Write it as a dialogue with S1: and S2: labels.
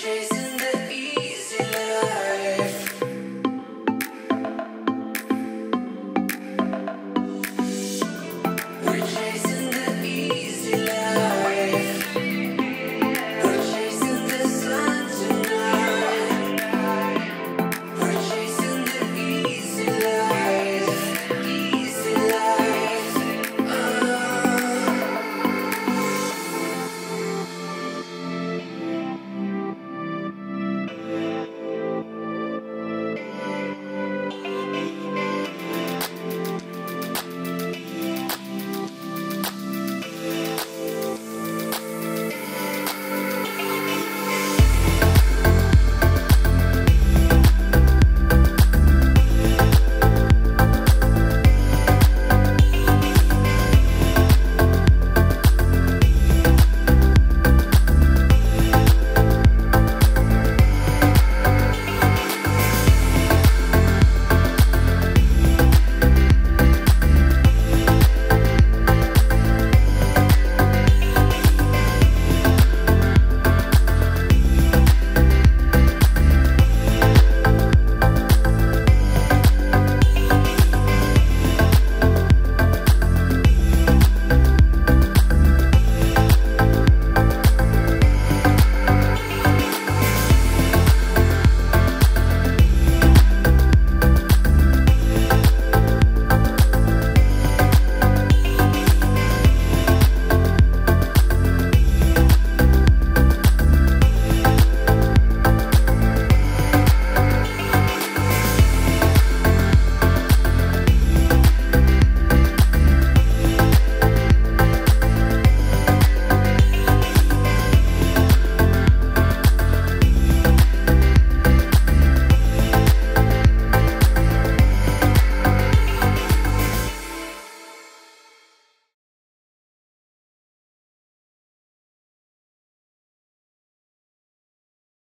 S1: chasing